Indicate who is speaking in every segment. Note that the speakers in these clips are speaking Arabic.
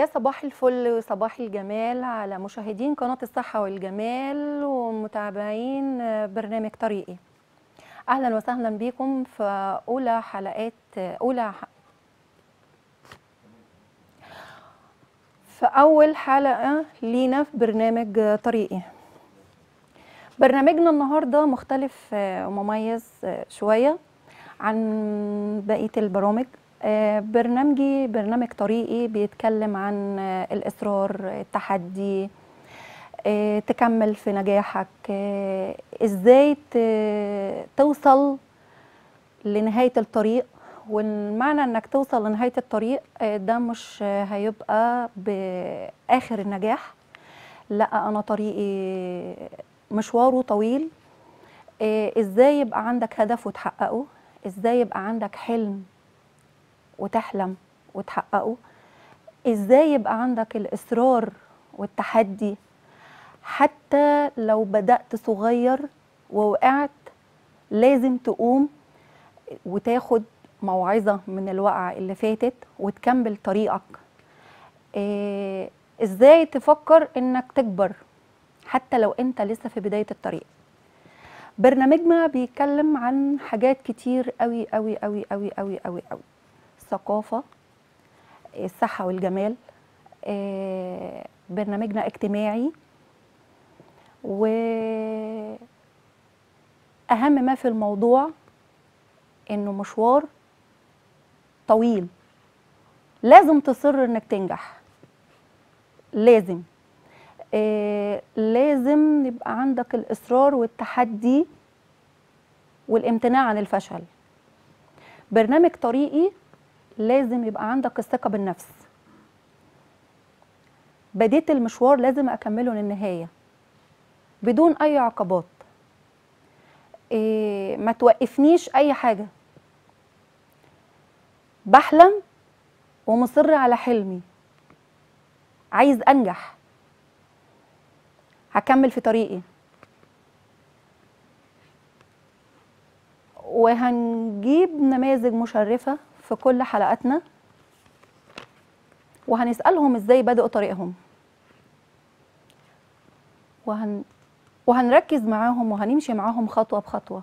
Speaker 1: يا صباح الفل وصباح الجمال على مشاهدين قناة الصحة والجمال ومتابعين برنامج طريقي أهلا وسهلا بكم في أولى حلقات أولى. في أول حلقة لينا في برنامج طريقي برنامجنا النهاردة مختلف ومميز شوية عن بقية البرامج برنامجي برنامج طريقي بيتكلم عن الإصرار التحدي تكمل في نجاحك. إزاي توصل لنهاية الطريق. والمعنى إنك توصل لنهاية الطريق ده مش هيبقى بآخر النجاح. لأ أنا طريقي مشواره طويل. إزاي يبقى عندك هدف وتحققه؟ إزاي يبقى عندك حلم وتحلم وتحققه. إزاي يبقى عندك الإصرار والتحدي؟ حتى لو بدأت صغير ووقعت لازم تقوم وتاخد موعظة من الوقعة اللي فاتت وتكمل طريقك. إيه إزاي تفكر إنك تكبر حتى لو أنت لسه في بداية الطريق؟ برنامجنا بيتكلم عن حاجات كتير قوي قوي قوي قوي قوي قوي قوي الثقافة الصحة والجمال إيه برنامجنا اجتماعي و أهم ما في الموضوع إنه مشوار طويل. لازم تصر إنك تنجح. لازم. آه لازم يبقى عندك الإصرار والتحدي والامتناع عن الفشل. برنامج طريقي لازم يبقى عندك الثقة بالنفس. بديت المشوار لازم أكمله للنهاية بدون أي عقبات. إيه ما توقفنيش أي حاجة. بحلم ومصر على حلمي. عايز أنجح. هكمل في طريقي. وهنجيب نماذج مشرفة في كل حلقاتنا. وهنسألهم إزاي بدأوا طريقهم. وهن وهنركز معاهم وهنمشي معاهم خطوة بخطوة.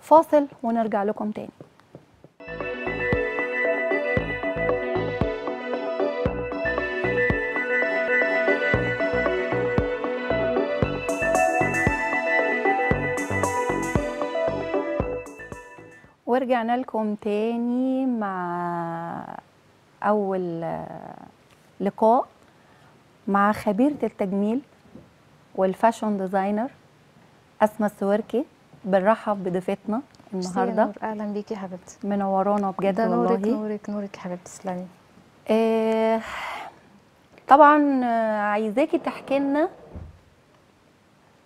Speaker 1: فاصل ونرجع لكم تاني. ورجعنا لكم تاني مع أول لقاء مع خبيرة التجميل وال fashion designer أسماء السويركي بنرحب بضيفتنا النهارده.
Speaker 2: أهلا بيكي يا حبيبتي.
Speaker 1: منورانا بجد والله
Speaker 2: نورك نورك نورك يا حبيبتي تسلمي.
Speaker 1: آه طبعا عايزاكي تحكي لنا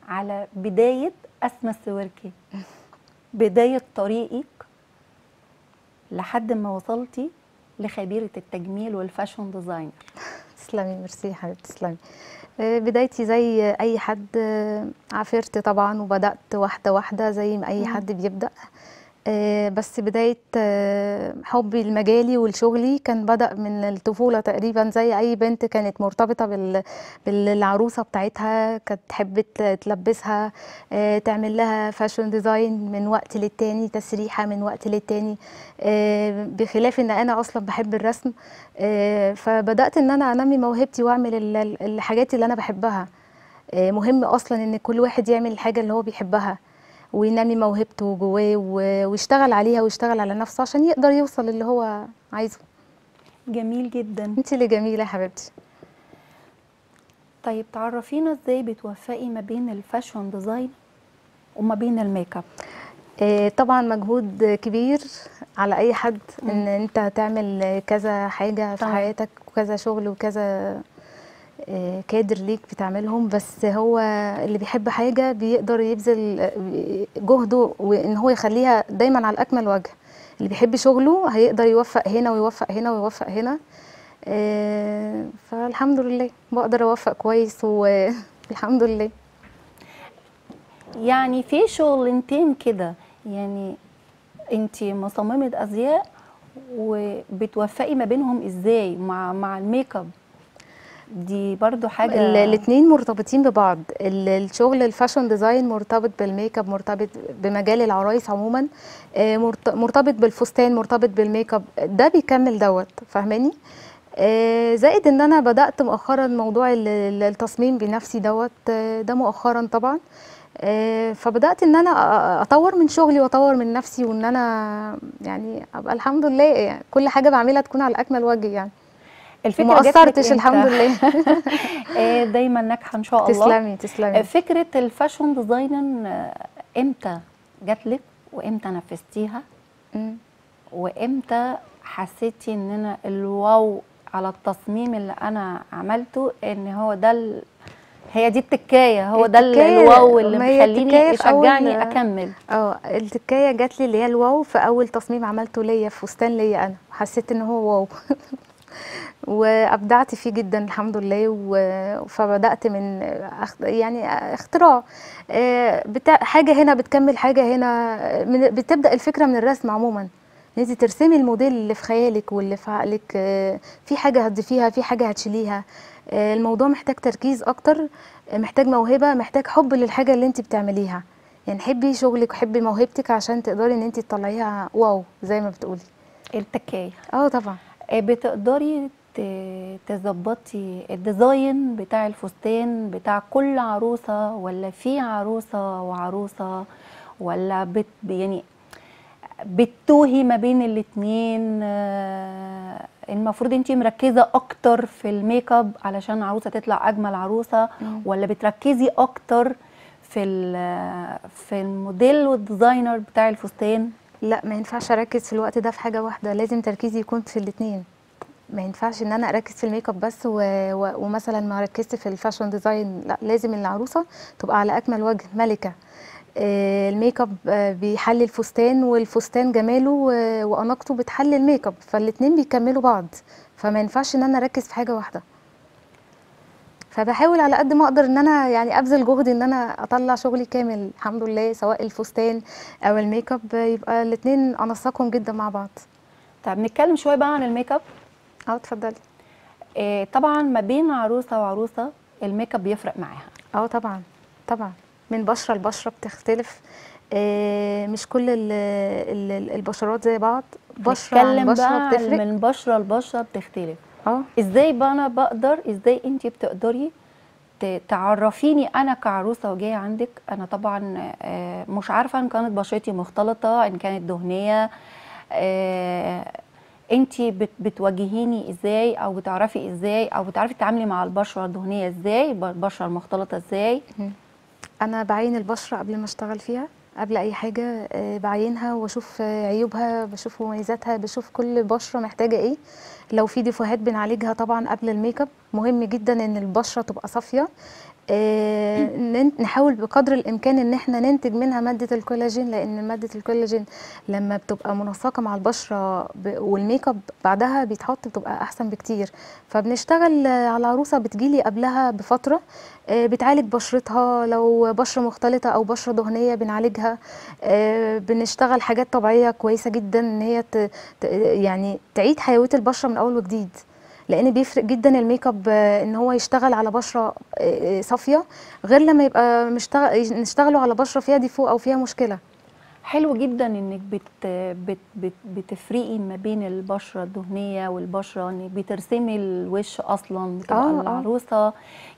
Speaker 1: على بداية أسماء السويركي بداية طريقك لحد ما وصلتي لخبيرة التجميل وال fashion designer.
Speaker 2: تسلمي ميرسي يا حبيبتي تسلمي. بدايتي زي أي حد عافرت طبعا وبدأت واحدة واحدة زي ما أي حد بيبدأ. بس بداية حبي لمجالي ولشغلي كان بدأ من الطفولة تقريبا زي أي بنت كانت مرتبطة بال... بالعروسة بتاعتها كانت تحب تلبسها تعمل لها fashion design من وقت للتاني تسريحة من وقت للتاني بخلاف إن أنا أصلا بحب الرسم فبدأت إن أنا أنمي موهبتي وأعمل الحاجات اللي أنا بحبها. مهم أصلا إن كل واحد يعمل الحاجة اللي هو بيحبها. وينمي موهبته جواه ويشتغل عليها ويشتغل على نفسه عشان يقدر يوصل اللي هو عايزه
Speaker 1: جميل جدا
Speaker 2: انت اللي جميلة يا حبيبتي
Speaker 1: طيب تعرفينا إزاي بتوفقي ما بين ال fashion design وما بين الميك اب
Speaker 2: آه طبعا مجهود كبير على أي حد. إن أنت تعمل كذا حاجة في. حياتك وكذا شغل وكذا كادر ليك بتعملهم بس هو اللي بيحب حاجة بيقدر يبذل جهده وإن هو يخليها دايما على أكمل وجه. اللي بيحب شغله هيقدر يوفق هنا ويوفق هنا ويوفق هنا. فالحمد لله بقدر أوفق كويس والحمد لله.
Speaker 1: يعني في شغلانتين كده يعني انت مصممة أزياء وبتوفقي ما بينهم إزاي مع مع الميك أب؟ دي برضو حاجة
Speaker 2: الاثنين مرتبطين ببعض. ال- الشغل ال fashion design مرتبط بالميك اب مرتبط بمجال العرايس عموما آه، مرت- مرتبط بالفستان مرتبط بالميك اب ده بيكمل دوت فاهماني؟ آه، زائد إن أنا بدأت مؤخرا موضوع ال- ال- التصميم بنفسي دوت آه، ده مؤخرا طبعا. فبدأت إن أنا أطور من شغلي وأطور من نفسي وإن أنا يعني أبقى الحمد لله يعني كل حاجة بعملها تكون على أكمل وجه يعني.
Speaker 1: الفكرة لك
Speaker 2: قصرتش؟ الحمد لله.
Speaker 1: آه، دايما ناجحة إن شاء الله.
Speaker 2: تسلمي تسلمي.
Speaker 1: فكرة ال fashion design آه، إمتى جات لك؟ وإمتى نفذتيها. وإمتى حسيتي إن أنا الواو على التصميم اللي أنا عملته إن هو ده ال... هي دي التكاية هو ده الواو اللي
Speaker 2: ما
Speaker 1: مخليني يشجعني أكمل.
Speaker 2: آه التكاية جات لي اللي هي الواو في أول تصميم عملته ليا في فستان ليا أنا حسيت إن هو واو. وأبدعت فيه جدا الحمد لله و- فبدأت من أخ- يعني اختراع. آه، حاجة هنا بتكمل حاجة هنا من بتبدأ الفكرة من الرسم عموما. إن انت ترسمي الموديل اللي في خيالك واللي في عقلك آه، في حاجة هتضيفيها في حاجة هتشيليها. آه، الموضوع محتاج تركيز أكتر محتاج موهبة محتاج حب للحاجة اللي انت بتعمليها. يعني حبي شغلك وحبي موهبتك عشان تقدري إن انت تطلعيها wow زي ما بتقولي.
Speaker 1: التكاية.
Speaker 2: آه طبعا.
Speaker 1: بتقدري ت- تظبطي ال design بتاع الفستان بتاع كل عروسة ولا في عروسة وعروسة ولا بت يعني بتوهي ما بين الاتنين آه، المفروض انتي مركزة أكتر في الميك أب علشان عروسة تطلع أجمل عروسة
Speaker 2: مم.
Speaker 1: ولا بتركزي أكتر في في الموديل وال designer بتاع الفستان
Speaker 2: لا ما ينفعش أركز في الوقت ده في حاجة واحدة لازم تركيزي يكون في الاثنين ما ينفعش إن أنا أركز في الميك أب بس و... و... ومثلا ما ركزت في ال fashion design لا لازم العروسة تبقى على أكمل وجه ملكة. آه، الميك أب آه، بيحلي الفستان والفستان جماله وأناقته بتحلي الميك أب فالاتنين بيكملوا بعض. فما ينفعش إن أنا أركز في حاجة واحدة. فبحاول على قد ما أقدر إن أنا يعني أبذل جهد إن أنا أطلع شغلي كامل الحمد لله سواء الفستان أو الميك اب يبقى الاتنين أنسقهم جدا مع بعض.
Speaker 1: طب نتكلم شوية بقى عن الميك اب
Speaker 2: آه اتفضلي.
Speaker 1: آه، طبعا ما بين عروسة وعروسة الميك اب بيفرق معاها.
Speaker 2: آه طبعا طبعا. من بشرة لبشرة بتختلف. آه، مش كل ال- ال- البشرات زي بعض. بشرة عن بشرة
Speaker 1: بقى
Speaker 2: بتفرق.
Speaker 1: من بشرة لبشرة بتختلف. آه إزاي أنا بقدر إزاي انت بتقدري تعرفيني أنا كعروسة وجاية عندك؟ أنا طبعا آه، مش عارفة ان كانت بشرتي مختلطة ان كانت دهنية انت بتواجهيني إزاي؟ أو بتعرفي إزاي؟ أو بتعرفي تتعاملي مع البشرة الدهنية إزاي؟ البشره المختلطه إزاي؟
Speaker 2: أنا بعاين البشرة قبل ما اشتغل فيها. قبل أي حاجة آه، بعاينها وأشوف آه، عيوبها بشوف مميزاتها بشوف كل بشرة محتاجة إيه. لو في ديفوهات بنعالجها طبعا قبل ال make up. مهم جدا إن البشرة تبقى صافية. نحاول بقدر الإمكان إن إحنا ننتج منها مادة الكولاجين لأن مادة الكولاجين لما بتبقى منسقة مع البشرة وال make up بعدها بيتحط بتبقى أحسن بكتير. فبنشتغل على عروسة بتجيلي قبلها بفترة آه، بتعالج بشرتها. لو بشرة مختلطة أو بشرة دهنية بنعالجها. آه، بنشتغل حاجات طبيعية كويسة جدا إن هي يعني تعيد حيوية البشرة من أول وجديد. لأن بيفرق جدا ال make up آه، إن هو يشتغل على بشرة آه، آه، صافية غير لما يبقى مشتغل نشتغله على بشرة فيها défaut أو فيها مشكلة
Speaker 1: حلو جدا إنك بت بت بت بتفرقي ما بين البشرة الدهنية والبشرة إنك بترسمي الوش أصلا
Speaker 2: آه، آه.
Speaker 1: العروسة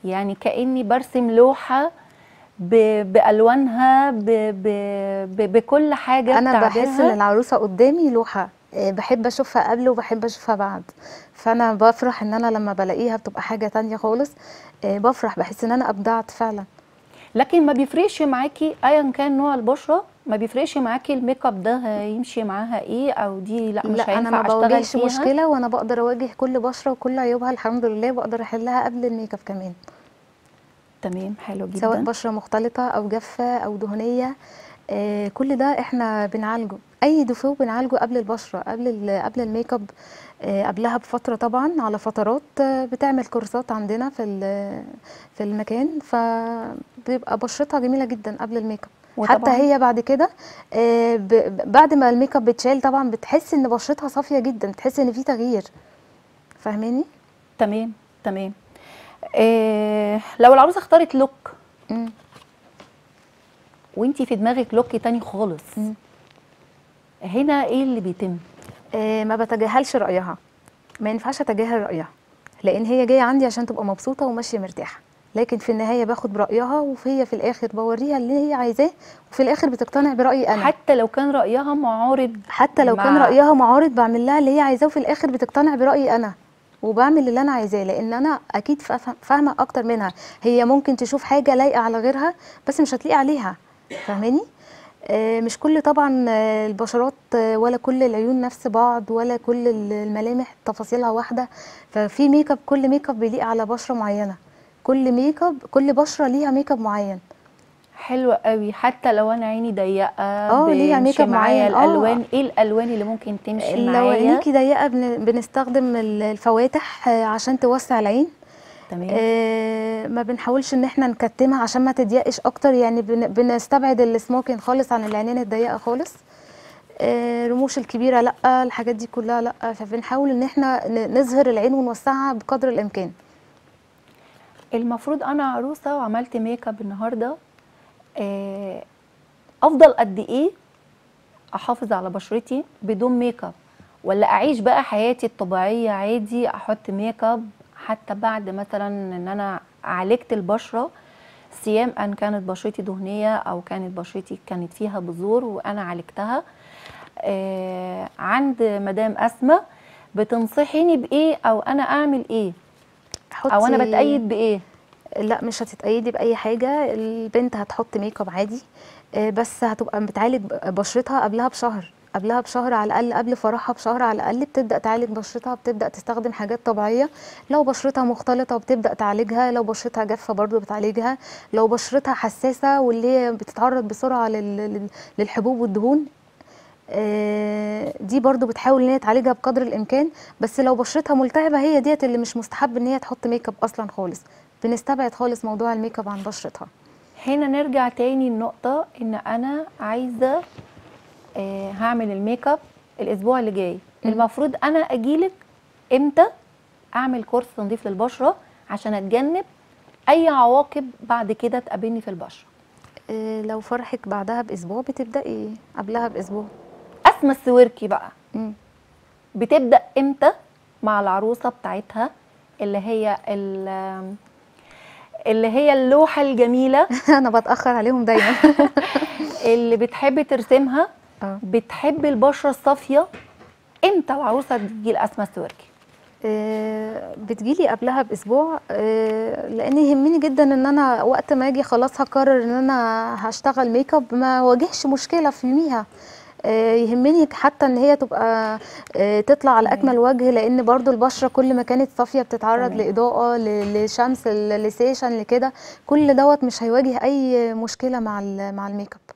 Speaker 1: يعني كأني برسم لوحة ب- بألوانها ب ب ب بكل حاجة
Speaker 2: أنا بحس
Speaker 1: إن.
Speaker 2: العروسة قدامي لوحة آه، بحب أشوفها قبل وبحب أشوفها بعد. فأنا بفرح إن أنا لما بلاقيها بتبقى حاجة تانية خالص آه، بفرح بحس إن أنا أبدعت فعلا.
Speaker 1: لكن ما بيفرقش معاكي ايا كان نوع البشرة ما بيفرقش معاكي ال make up ده هيمشي معاها إيه أو دي لأ مش
Speaker 2: لا
Speaker 1: أنا
Speaker 2: ما بواجهش مشكلة وأنا بقدر أواجه كل بشرة وكل عيوبها الحمد لله بقدر أحلها قبل ال make up كمان.
Speaker 1: تمام حلو جدا.
Speaker 2: سواء بشرة مختلطة أو جافة أو دهنية آه كل ده إحنا بنعالجه. أي défaut بنعالجه قبل البشرة قبل قبل ال make up آه قبلها بفترة طبعا على فترات آه بتعمل كورسات عندنا في في المكان فبيبقى بشرتها جميلة جدا قبل ال make up
Speaker 1: حتى
Speaker 2: هي بعد كده آه، بعد ما ال make up بتشال طبعا بتحس إن بشرتها صافية جدا بتحس إن في تغيير. فاهماني؟
Speaker 1: تمام تمام. إيه لو العروسة اختارت
Speaker 2: look.
Speaker 1: وانت في دماغك look تاني خالص.
Speaker 2: مم.
Speaker 1: هنا إيه اللي بيتم؟
Speaker 2: آه، ما بتجاهلش رأيها. ما ينفعش اتجاهل رأيها لأن هي جاية عندي عشان تبقى مبسوطة وماشية مرتاحة. لكن في النهاية باخد برأيها وهي في الآخر بوريها اللي هي عايزاه وفي الآخر بتقتنع برأيي أنا.
Speaker 1: حتى لو كان رأيها معارض
Speaker 2: حتى لو كان
Speaker 1: مع-
Speaker 2: رأيها معارض بعمل لها اللي هي عايزاه وفي الآخر بتقتنع برأيي أنا وبعمل اللي أنا عايزاه لأن أنا أكيد فاهم- فاهمة أكتر منها. هي ممكن تشوف حاجة لايقة على غيرها بس مش هتليق عليها. فاهماني؟ آه، مش كل طبعا آه، البشرات آه، ولا كل العيون نفس بعض ولا كل ال- الملامح تفاصيلها واحدة. ففي make up كل make up بيليق على بشرة معينة. كل ميك اب كل بشرة ليها ميك اب معين.
Speaker 1: حلوة قوي. حتى لو أنا عيني ضيقة
Speaker 2: آه، ليها make
Speaker 1: up
Speaker 2: معين،.
Speaker 1: الألوان إيه الألوان اللي ممكن تمشي
Speaker 2: لو
Speaker 1: معايا؟
Speaker 2: عينيكي ضيقة بن- بنستخدم ال- الفواتح عشان توسع العين.
Speaker 1: تمام.
Speaker 2: آه، ما بنحاولش إن إحنا نكتمها عشان ما تضيقش أكتر يعني بن- بنستبعد السموكين خالص عن العينين الضيقة خالص. آه، رموش الكبيرة لأ الحاجات دي كلها لأ فبنحاول إن إحنا نظهر العين ونوسعها بقدر الإمكان.
Speaker 1: المفروض أنا عروسة وعملت make up النهارده آه، أفضل قد إيه أحافظ على بشرتي بدون make up ولا أعيش بقى حياتي الطبيعية عادي أحط make up حتى بعد مثلا إن أنا عالجت البشرة سواء إن كانت بشرتي دهنية أو كانت بشرتي كانت فيها بثور وأنا عالجتها آه عند مدام أسماء بتنصحيني بإيه أو أنا أعمل إيه؟ أو
Speaker 2: أنا
Speaker 1: بتقيد بإيه؟
Speaker 2: لا مش هتتقيدي بأي حاجة. البنت هتحط make up عادي آه، بس هتبقى بتعالج بشرتها قبلها بشهر. قبلها بشهر على الأقل قبل فرحها بشهر على الأقل بتبدأ تعالج بشرتها بتبدأ تستخدم حاجات طبيعية. لو بشرتها مختلطة بتبدأ تعالجها لو بشرتها جافة برضو بتعالجها. لو بشرتها حساسة واللي هي بتتعرض لل- للحبوب والدهون آه، دي برضو بتحاول إن هي تعالجها بقدر الإمكان. بس لو بشرتها ملتهبة هي ديت اللي مش مستحب إن هي تحط make up أصلا خالص. بنستبعد خالص موضوع ال make up عن بشرتها.
Speaker 1: هنا نرجع تاني النقطة إن أنا عايزة آه هعمل ال make up الأسبوع اللي جاي. المفروض أنا اجيلك إمتى اعمل كورس تنظيف للبشرة عشان اتجنب اي عواقب بعد كده تقابلني في البشرة.
Speaker 2: آه، لو فرحك بعدها باسبوع بتبداي قبلها باسبوع.
Speaker 1: اسمى السويركي بقى.
Speaker 2: مم.
Speaker 1: بتبدأ إمتى مع العروسة بتاعتها اللي هي ال- اللي هي اللوحة الجميلة؟
Speaker 2: أنا بتأخر عليهم دايما.
Speaker 1: اللي بتحب ترسمها
Speaker 2: آه.
Speaker 1: بتحب البشرة الصافية إمتى العروسه تجي الاسمى السويركي
Speaker 2: آه، بتجيلي قبلها بأسبوع. آه، لأن يهمني جدا إن أنا وقت ما أجي خلاص هقرر إن أنا هشتغل make up ما واجهش مشكلة في يوميها آه، يهمني حتى إن هي تبقى آه، تطلع على. أكمل وجه لأن برضو البشرة كل ما كانت صافية بتتعرض
Speaker 1: تمام.
Speaker 2: لإضاءة لشمس ل session لكده كل دوت مش هيواجه أي مشكلة مع مع ال make up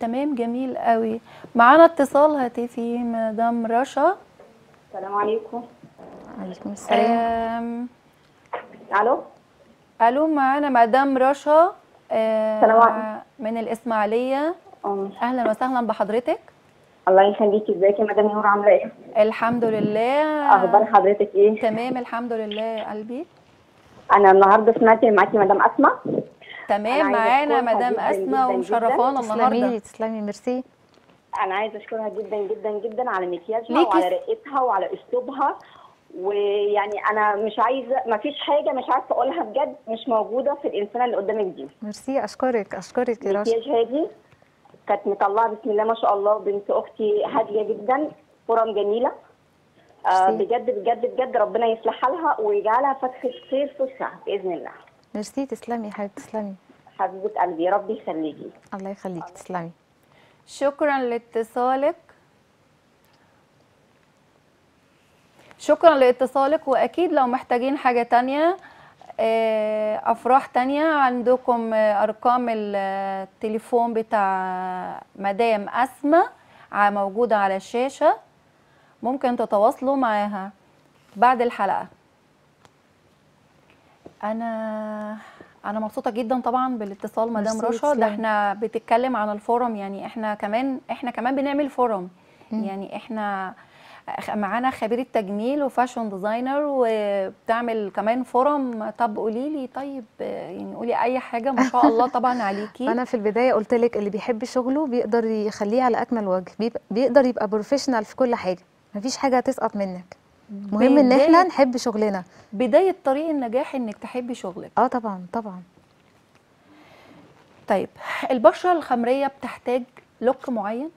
Speaker 1: تمام جميل قوي. معانا اتصال هاتفي مدام رشا.
Speaker 3: السلام عليكم.
Speaker 2: عليكم السلام.
Speaker 3: ألو؟
Speaker 1: ألو معانا مدام رشا
Speaker 3: السلام عليكم.
Speaker 1: من
Speaker 3: الإسماعيلية.
Speaker 1: أهلا وسهلا بحضرتك.
Speaker 3: الله يخليكي. إزيك يا مدام نور؟ عاملة إيه؟
Speaker 1: الحمد لله.
Speaker 3: أخبار حضرتك إيه؟
Speaker 1: تمام الحمد لله يا قلبي.
Speaker 3: أنا النهارده سمعت معاكي مدام أسماء.
Speaker 1: تمام معانا مدام
Speaker 3: جداً
Speaker 1: ومشرفانا النهارده.
Speaker 2: تسلمي تسلمي ميرسي.
Speaker 3: أنا عايزة أشكرها جدا جدا جدا على مكياجها وعلى رقتها وعلى أسلوبها. ويعني أنا مش عايزة ما فيش حاجة مش عارفة أقولها بجد مش موجودة في الانسانه اللي قدامك دي
Speaker 2: ميرسي أشكرك أشكرك يا رشا.
Speaker 3: مكياج هادي كانت مطلعة بسم الله ما شاء الله بنت أختي هادية جدا فرم جميلة. آه. بجد بجد بجد ربنا يصلح حالها ويجعلها فتحه خير في وسعها بإذن الله.
Speaker 2: ميرسي تسلمي يا حبيبتي تسلمي.
Speaker 3: حبيبة قلبي يا رب يخليكي.
Speaker 2: الله يخليكي تسلمي.
Speaker 1: شكرا لاتصالك. شكرا لاتصالك وأكيد لو محتاجين حاجة تانية آه، أفراح تانية عندكم أرقام التليفون بتاع مدام اسمى موجودة على الشاشة. ممكن تتواصلوا معاها. بعد الحلقة. أنا أنا مبسوطة جدا طبعا بالاتصال مدام رشا. ده. إحنا بتتكلم عن ال form يعني إحنا كمان إحنا كمان بنعمل
Speaker 2: form.
Speaker 1: يعني إحنا معانا خبيره تجميل و fashion designer وبتعمل كمان form. طب قولي لي طيب يعني قولي أي حاجة. ما شاء الله طبعا عليكي.
Speaker 2: أنا في البداية قلت لك اللي بيحب شغله بيقدر يخليه على أكمل وجه. بيقدر يبقى professional في كل حاجة. مفيش حاجة هتسقط منك. مهم إن
Speaker 1: إحنا
Speaker 2: نحب شغلنا.
Speaker 1: بداية طريق النجاح إنك تحبي شغلك.
Speaker 2: آه طبعا طبعا.
Speaker 1: طيب البشرة الخمرية بتحتاج look معين؟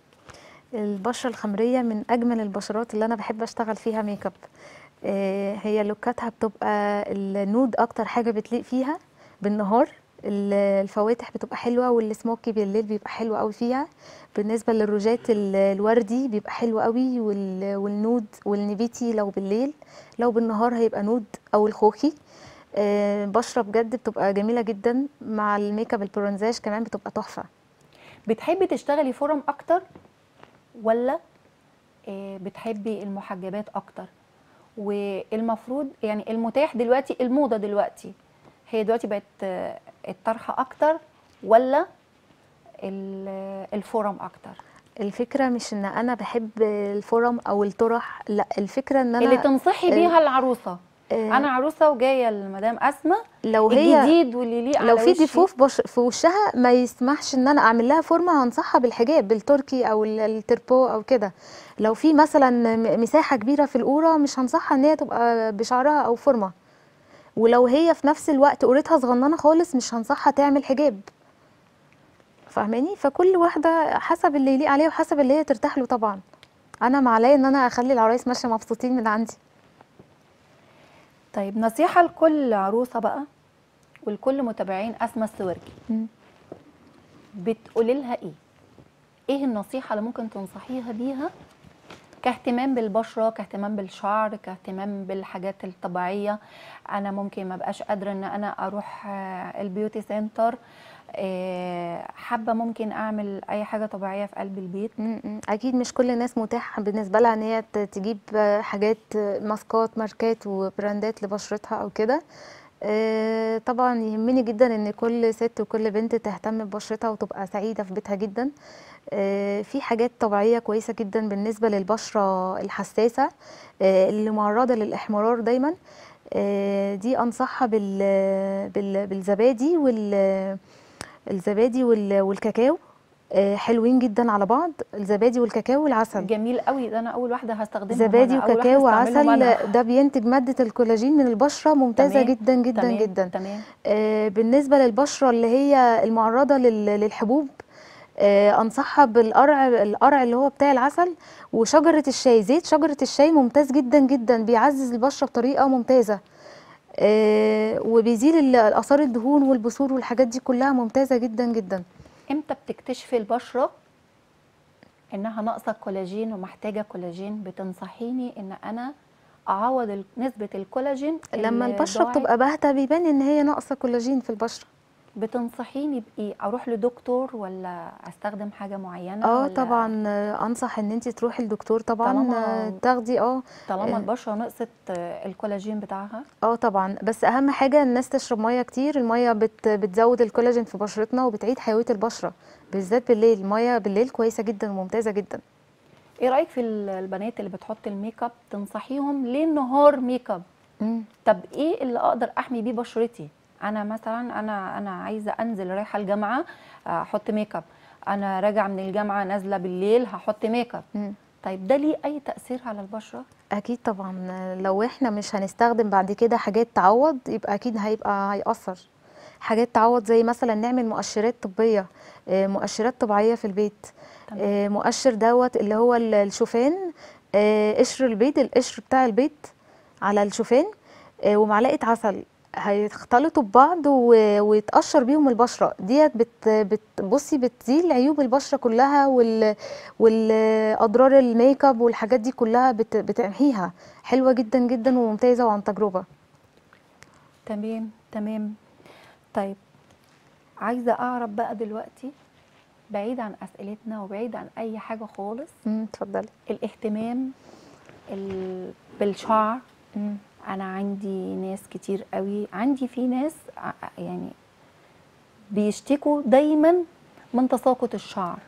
Speaker 2: البشرة الخمرية من أجمل البشرات اللي أنا بحب أشتغل فيها make up آه، هي لوكاتها بتبقى ال nude أكتر حاجة بتليق فيها بالنهار. ال- الفواتح بتبقى حلوة والسموكي بالليل بيبقى حلو قوي فيها. بالنسبة للروجات ال- الوردي بيبقى حلو قوي وال- وال nude والنبيتي لو بالليل. لو بالنهار هيبقى nude أو الخوخي. آه، بشرة بجد بتبقى جميلة جدا مع ال make up ال bronzage كمان بتبقى تحفة.
Speaker 1: بتحبي تشتغلي form أكتر ولا آه، بتحبي المحجبات أكتر؟ والمفروض يعني المتاح دلوقتي الموضة دلوقتي هي دلوقتي بقت الطرحة أكتر ولا ال- الفورم أكتر؟
Speaker 2: الفكرة مش إن أنا بحب الفورم أو الطرح لأ الفكرة إن أنا
Speaker 1: اللي تنصحي بيها العروسة.
Speaker 2: آه،
Speaker 1: أنا عروسة وجاية لمدام أسماء
Speaker 2: لو هي
Speaker 1: الجديد واللي يليق
Speaker 2: لو في. défaut في, وشها ما يسمحش إن أنا أعمل لها فورمة هنصحها بالحجاب بالتركي أو ال- ال turban أو كده. لو في مثلا مساحة كبيرة في القوره مش هنصحها إن هي تبقى بشعرها أو فورمة. ولو هي في نفس الوقت قورتها صغننة خالص مش هنصحها تعمل حجاب. فاهماني؟ فكل واحدة حسب اللي يليق عليها وحسب اللي هي ترتاح له طبعا. أنا ما عليا إن أنا أخلي العرايس ماشية مبسوطين من عندي.
Speaker 1: طيب نصيحة لكل عروسة بقى ولكل متابعين أسماء السوارجي
Speaker 2: مم.
Speaker 1: بتقولي لها إيه؟ إيه النصيحة اللي ممكن تنصحيها بيها كاهتمام بالبشرة كاهتمام بالشعر كاهتمام بالحاجات الطبيعية. أنا ممكن ما بقاش قادرة إن أنا أروح آه، ال beauty center آه، حابة ممكن أعمل أي حاجة طبيعية في قلب البيت.
Speaker 2: أكيد مش كل الناس متاح بالنسبة لها إن هي تجيب آه، حاجات ماسكات ماركات وبراندات لبشرتها أو كده. طبعا يهمني جدا إن كل ست وكل بنت تهتم ببشرتها وتبقى سعيدة في بيتها جدا. آه، في حاجات طبيعية كويسة جدا بالنسبة للبشرة الحساسة آه، اللي معرضة للإحمرار دايما. آه، دي أنصحها بال بال- بالزبادي وال الزبادي وال- والكاكاو. آه، حلوين جدا على بعض. الزبادي والكاكاو والعسل.
Speaker 1: جميل قوي. ده أنا أول واحدة هستخدمها
Speaker 2: زبادي وكاكاو وعسل. ده بينتج مادة الكولاجين من البشرة ممتازة
Speaker 1: تمام،
Speaker 2: جدا جدا
Speaker 1: تمام
Speaker 2: جدا.
Speaker 1: تمام.
Speaker 2: آه، بالنسبة للبشرة اللي هي المعرضة لل- للحبوب آه، أنصحها بالقرع القرع اللي هو بتاع العسل وشجرة الشاي. زيت شجرة الشاي ممتاز جدا جدا. بيعزز البشرة بطريقة ممتازة. آه، وبيزيل آثار الدهون والبثور والحاجات دي كلها ممتازة جدا جدا.
Speaker 1: إمتى بتكتشفي البشرة إنها ناقصة كولاجين ومحتاجة كولاجين بتنصحيني إن أنا أعوض نسبة الكولاجين
Speaker 2: لما
Speaker 1: ضاعت.
Speaker 2: بتبقى باهتة بيبان إن هي ناقصة كولاجين في البشرة
Speaker 1: بتنصحيني بإيه؟ أروح لدكتور ولا أستخدم حاجة
Speaker 2: معينة
Speaker 1: آه
Speaker 2: طبعا آه، أنصح إن انت تروحي لدكتور. طبعا
Speaker 1: طالما-
Speaker 2: آه، تاخدي آه
Speaker 1: طالما
Speaker 2: آه.
Speaker 1: البشرة نقصت الكولاجين بتاعها.
Speaker 2: آه طبعا. بس أهم حاجة الناس تشرب مية كتير. المية بت بتزود الكولاجين في بشرتنا وبتعيد حيوية البشرة بالذات بالليل. المية بالليل كويسة جدا وممتازة جدا.
Speaker 1: إيه رأيك في ال- البنات اللي بتحط الميك أب؟ تنصحيهم ليه النهار ميك
Speaker 2: أب.
Speaker 1: طب إيه اللي أقدر أحمي بيه بشرتي؟ أنا مثلا أنا أنا عايزة أنزل رايحة الجامعة آه، أحط ميك اب أنا راجعة من الجامعة نازلة بالليل هحط ميك اب. طيب ده ليه أي تأثير على البشرة؟
Speaker 2: أكيد طبعا. لو إحنا مش هنستخدم بعد كده حاجات تعوض يبقى أكيد هيبقى هيأثر. حاجات تعوض زي مثلا نعمل مقشرات طبية آه، مقشرات طبيعية في البيت.
Speaker 1: تمام.
Speaker 2: آه، مقشر دوت اللي هو ال- الشوفان قشر البيض القشر بتاع البيض على الشوفان ومعلقة عسل. هيختلطوا ببعض ويتقشر بيهم البشرة. ديت بت بت- بصي بتزيل عيوب البشرة كلها وال والأضرار الميك اب والحاجات دي كلها بت بتمحيها حلوة جدا جدا وممتازة وعن تجربة.
Speaker 1: تمام تمام. طيب عايزة أعرف بقى دلوقتي بعيد عن أسئلتنا وبعيد عن أي حاجة خالص
Speaker 2: امم اتفضلي.
Speaker 1: الاهتمام ال- بالشعر.
Speaker 2: مم.
Speaker 1: أنا عندي ناس كتير قوي عندي في ناس يعني بيشتكوا دايما من تساقط الشعر.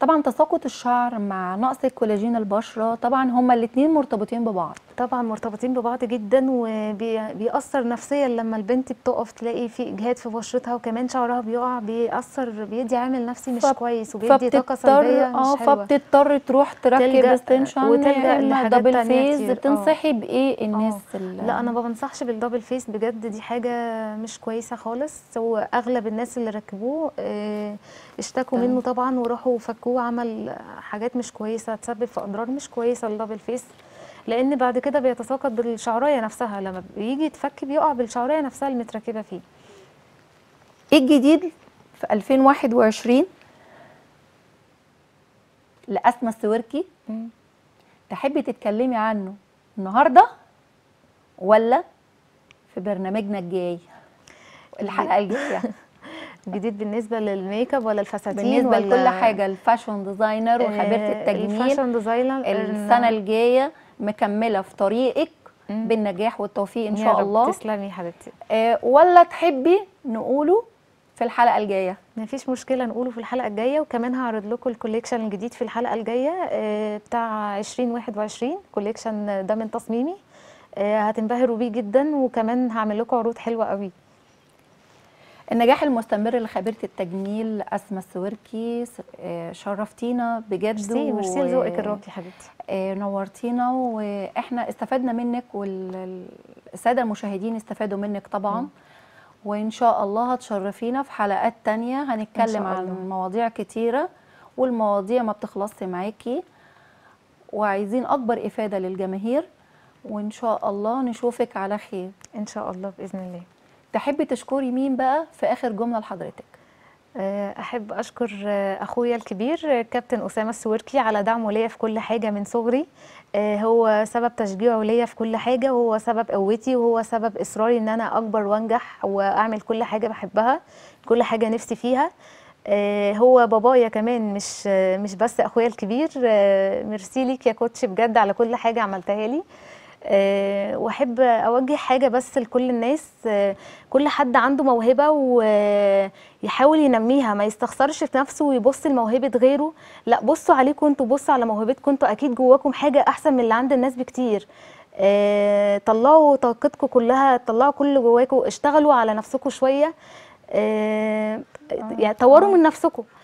Speaker 1: طبعا تساقط الشعر مع نقص الكولاجين البشرة طبعا هما الاثنين مرتبطين ببعض
Speaker 2: طبعا مرتبطين ببعض جدا وبيأثر نفسيا لما البنت بتقف تلاقي في إجهاد في بشرتها وكمان شعرها بيقع بيأثر بيدي عامل نفسي مش
Speaker 1: فب-
Speaker 2: كويس وبيدي
Speaker 1: طاقة
Speaker 2: سلبية آه
Speaker 1: فبتضطر تروح تركب
Speaker 2: تلجأ-
Speaker 1: extension
Speaker 2: وتلجأ لحاجات
Speaker 1: double
Speaker 2: تانية
Speaker 1: face
Speaker 2: كتير، آه.
Speaker 1: بتنصحي بإيه الناس ال-
Speaker 2: لا أنا ما بنصحش بال double face بجد دي حاجة مش كويسة خالص. هو اغلب الناس اللي ركبوه آه، اشتكوا. منه طبعا وراحوا فكوه عمل حاجات مش كويسة تسبب في أضرار مش كويسة ال double face لأن بعد كده بيتساقط بالشعراية نفسها. لما بيجي يتفك بيقع بالشعراية نفسها المتركبة فيه.
Speaker 1: إيه الجديد في 2021 لأسمى السويركي. تحبي تتكلمي عنه النهارده ولا في برنامجنا الجاي؟ الحلقة الجاية.
Speaker 2: جديد بالنسبة للميك أب ولا الفساتين
Speaker 1: بالنسبة
Speaker 2: ولا
Speaker 1: لكل حاجة ال fashion designer وخبيرة
Speaker 2: آه،
Speaker 1: التجميل.
Speaker 2: ال fashion
Speaker 1: designer السنة الجاية مكملة في طريقك
Speaker 2: مم.
Speaker 1: بالنجاح والتوفيق
Speaker 2: إن
Speaker 1: شاء
Speaker 2: رب.
Speaker 1: الله.
Speaker 2: تسلمي حبيبتي.
Speaker 1: آه، ولا تحبي نقوله في الحلقة الجاية.
Speaker 2: ما فيش مشكلة نقوله في الحلقة الجاية وكمان هعرض لكم ال collection الجديد في الحلقة الجاية آه، بتاع 2021 collection ده من تصميمي. آه، هتنبهروا بيه جدا وكمان هعمل لكم عروض حلوة قوي.
Speaker 1: النجاح المستمر لخبيرة التجميل اسمى السويركي آه، شرفتينا بجد
Speaker 2: merci
Speaker 1: merci
Speaker 2: لذوقك الراقي يا حبيبتي.
Speaker 1: آه، نورتينا وإحنا استفدنا منك والساده المشاهدين استفادوا منك طبعا.
Speaker 2: مم.
Speaker 1: وإن شاء الله هتشرفينا في حلقات تانية. هنتكلم عن. مواضيع كتيرة والمواضيع ما بتخلصش معاكي. وعايزين أكبر إفادة للجماهير. وإن شاء الله نشوفك على خير.
Speaker 2: إن شاء الله بإذن الله.
Speaker 1: تحبي تشكري مين بقى في آخر جملة لحضرتك؟
Speaker 2: آه، أحب أشكر آه، أخويا الكبير آه، كابتن أسامة السويركي على دعمه ليا في كل حاجة من صغري. هو سبب تشجيعه ليا في كل حاجة وهو سبب قوتي وهو سبب إصراري إن أنا أكبر وأنجح وأعمل كل حاجة بحبها كل حاجة نفسي فيها. هو بابايا كمان مش مش بس أخويا الكبير. ميرسي ليك يا كوتش بجد على كل حاجة عملتها لي. آه، واحب أوجه حاجة بس لكل الناس آه، كل حد عنده موهبة ويحاول ينميها ما يستخسرش في نفسه ويبص لموهبة غيره. لا بصوا عليكم أنتوا بصوا على موهبتكم أنتوا أكيد جواكم حاجة أحسن من اللي عند الناس بكتير. آه، طلعوا طاقتكم كلها طلعوا كل جواكم اشتغلوا على نفسكم شوية. آه، يعني طوروا من نفسكم. آه،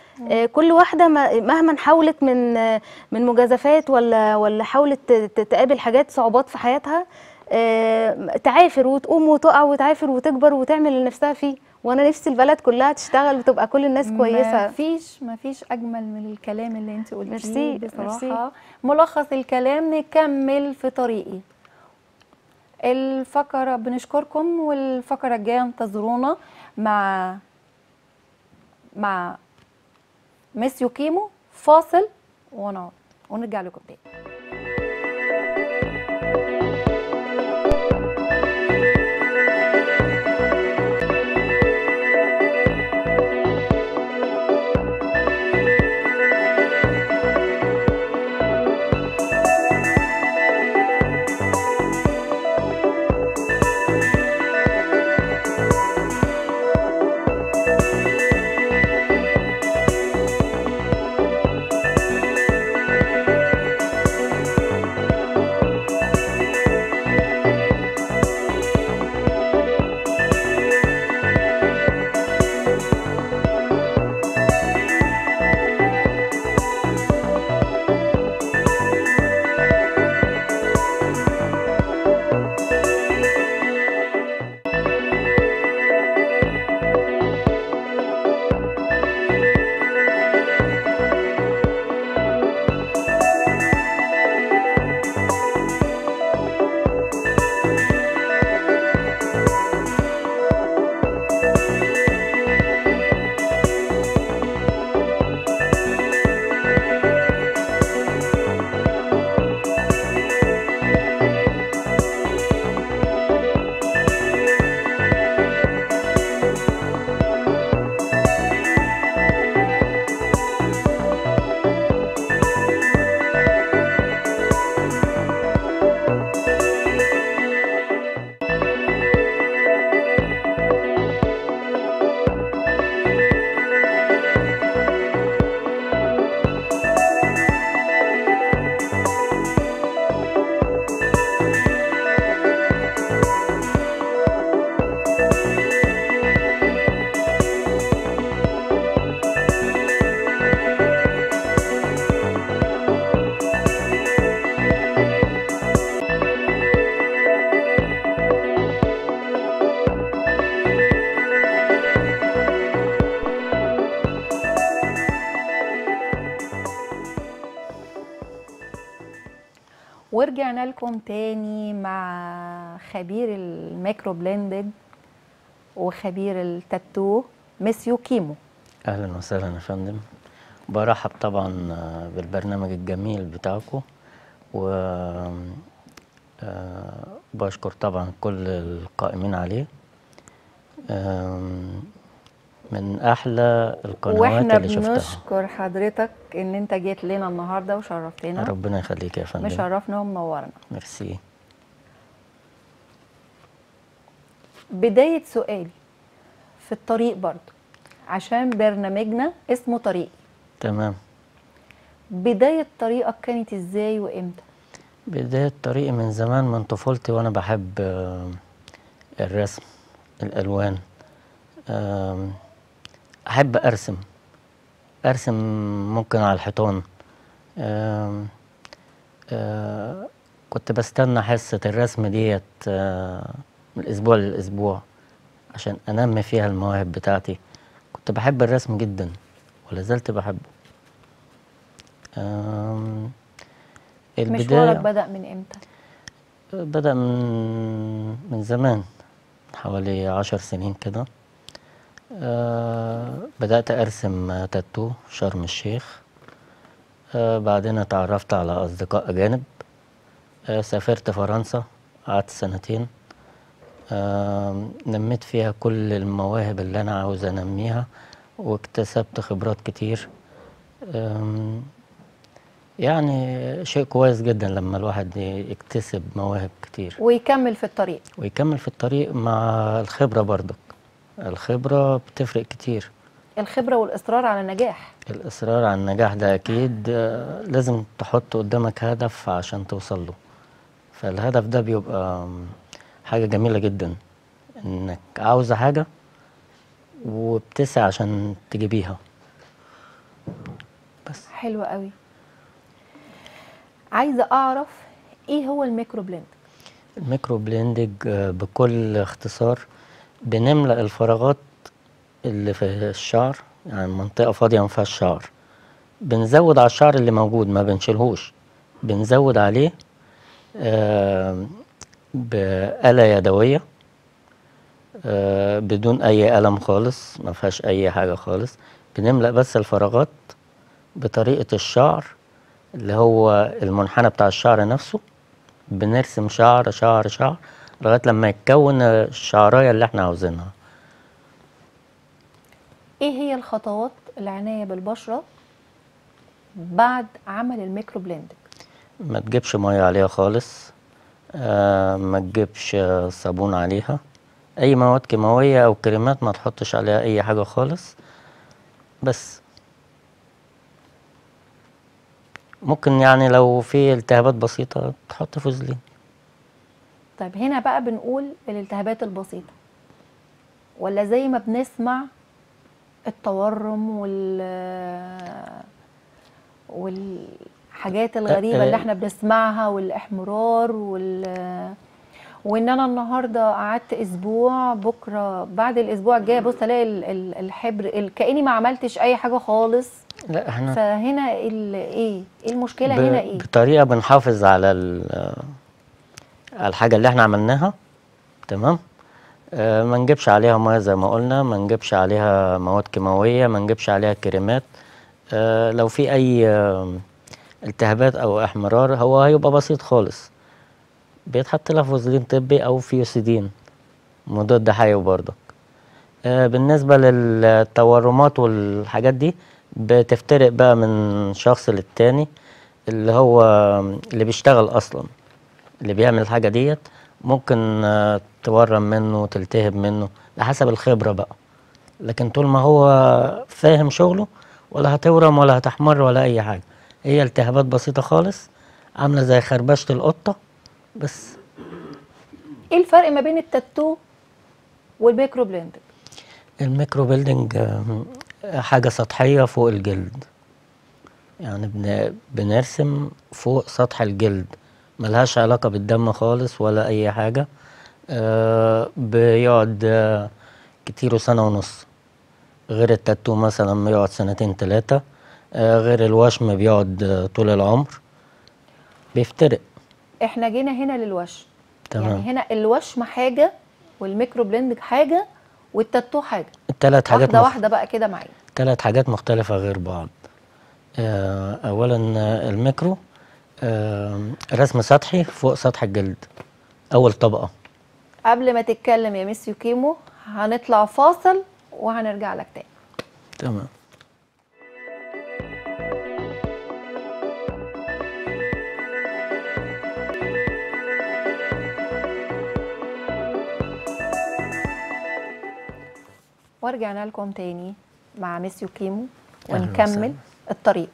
Speaker 2: كل واحدة ما- مهما حاولت من آه، من مجازفات ولا ولا حاولت تقابل حاجات صعوبات في حياتها آه، تعافر وتقوم وتقع وتعافر وتكبر وتعمل اللي نفسها فيه. وأنا نفسي البلد كلها تشتغل وتبقى كل الناس كويسة.
Speaker 1: مفيش مفيش أجمل من الكلام اللي أنت قلتيه
Speaker 2: ميرسي،
Speaker 1: بصراحة.
Speaker 2: ميرسي.
Speaker 1: ملخص الكلام نكمل في طريقي. الفقرة بنشكركم والفقرة الجاية انتظرونا مع مع ميس يوكيمو فاصل ونقعد ونرجع لكم تاني. لكم تاني مع خبير ال microblading وخبير ال tattoo monsieur كيمو
Speaker 4: أهلا وسهلا يا فندم. برحب طبعا بالبرنامج الجميل بتاعكم و آه، بشكر طبعا كل القائمين عليه. من أحلى القنوات
Speaker 1: وإحنا
Speaker 4: اللي شفتها.
Speaker 1: بنشكر حضرتك إن أنت جيت لنا النهارده وشرفتنا.
Speaker 4: ربنا يخليك يا فندم.
Speaker 1: مشرفنا ومنورنا.
Speaker 4: ميرسي.
Speaker 1: بداية سؤالي في الطريق برضو عشان برنامجنا اسمه طريقي
Speaker 4: تمام.
Speaker 1: بداية طريقك كانت إزاي وإمتى؟
Speaker 4: بداية طريقي من زمان من طفولتي وأنا بحب الرسم الألوان. آم، أحب أرسم. أرسم ممكن على الحيطان. آه، كنت بستنى حصة الرسم ديت آه، من الأسبوع للأسبوع عشان أنمي فيها المواهب بتاعتي. كنت بحب الرسم جدا ولا زلت بحبه. آم،
Speaker 1: مشوارك بدأ من إمتى؟
Speaker 4: بدأ من من زمان حوالي عشر سنين كده. آه بدأت أرسم تاتو شرم الشيخ. آه بعدين اتعرفت على أصدقاء أجانب. آه سافرت فرنسا قعدت سنتين. نميت فيها كل المواهب اللي أنا عاوز أنميها واكتسبت خبرات كتير. يعني شيء كويس جدا لما الواحد يكتسب مواهب كتير.
Speaker 1: ويكمل في الطريق.
Speaker 4: ويكمل في الطريق مع الخبرة برضك الخبرة بتفرق كتير.
Speaker 1: الخبرة والإصرار على النجاح.
Speaker 4: الإصرار على النجاح ده أكيد آه، لازم تحط قدامك هدف عشان توصل له. فالهدف ده بيبقى حاجة جميلة جدا. إنك عاوزة حاجة وبتسعى عشان تجيبيها. بس.
Speaker 1: حلو قوي. عايزة أعرف إيه هو ال microblading
Speaker 4: ال microblading آه، بكل اختصار بنملأ الفراغات اللي في الشعر يعني منطقة فاضية ما فيهاش شعر. بنزود على الشعر اللي موجود ما بنشيلهوش. بنزود عليه آه، بآلة يدوية آه، بدون أي قلم خالص ما فيهاش أي حاجة خالص. بنملأ بس الفراغات بطريقة الشعر اللي هو المنحنى بتاع الشعر نفسه. بنرسم شعر شعر شعر. لغاية لما يتكون الشعراية اللي إحنا عاوزينها.
Speaker 1: إيه هي الخطوات العناية بالبشرة بعد عمل ال microblading
Speaker 4: ما تجيبش مية عليها خالص. آه ما تجيبش صابون عليها. أي مواد كيماوية أو كريمات ما تحطش عليها أي حاجة خالص. بس. ممكن يعني لو في التهابات بسيطة تحط فوزلين.
Speaker 1: طيب هنا بقى بنقول الالتهابات البسيطة. ولا زي ما بنسمع التورم وال والحاجات الغريبة اللي إحنا بنسمعها والإحمرار وال وإن أنا النهارده قعدت أسبوع بكرة بعد الأسبوع الجاي بص ألاقي ال- ال- الحبر ال- كأني ما عملتش أي حاجة خالص.
Speaker 4: لا إحنا
Speaker 1: فهنا إيه؟ إيه
Speaker 4: المشكلة
Speaker 1: هنا إيه؟
Speaker 4: بطريقة بنحافظ على ال- على الحاجة اللي إحنا عملناها تمام؟ آه ما نجيبش عليها مية زي ما قلنا ما نجيبش عليها مواد كيماوية ما نجيبش عليها كريمات. آه لو في آه التهابات أو إحمرار هو هيبقى بسيط خالص. بيتحط لها فوزلين طبي أو فيوسيدين. مضاد حيوي برضك آه، بالنسبة للتورمات والحاجات دي بتفترق بقى من شخص للتاني اللي هو اللي بيشتغل أصلا. اللي بيعمل الحاجة ديت ممكن آه، تورم منه تلتهب منه ده حسب الخبرة بقى. لكن طول ما هو فاهم شغله ولا هتورم ولا هتحمر ولا أي حاجة. هي التهابات بسيطة خالص عاملة زي خربشة القطة بس.
Speaker 1: إيه الفرق ما بين التاتو وال microblading
Speaker 4: ال microblading آه، حاجة سطحية فوق الجلد. يعني بن- بنرسم فوق سطح الجلد. ملهاش علاقة بالدم خالص ولا أي حاجة. آه، بيقعد آه، كتير سنة ونص. غير التاتو مثلا بيقعد سنتين تلاتة. آه، غير الوشم بيقعد طول العمر. بيفترق.
Speaker 1: إحنا جينا هنا للوشم
Speaker 4: تمام.
Speaker 1: يعني هنا الوشم حاجة وال microblading حاجة والتاتو حاجة.
Speaker 4: الثلاث حاجات
Speaker 1: واحدة
Speaker 4: مخ...
Speaker 1: واحدة بقى كده معايا.
Speaker 4: ثلاث حاجات مختلفة غير بعض. أولا الميكرو. رسم سطحي فوق سطح الجلد. أول طبقة.
Speaker 1: قبل ما تتكلم يا ميسيو كيمو هنطلع فاصل وهنرجع لك تاني.
Speaker 4: تمام.
Speaker 1: ورجعنا لكم تاني مع ميسيو كيمو ونكمل. الطريق.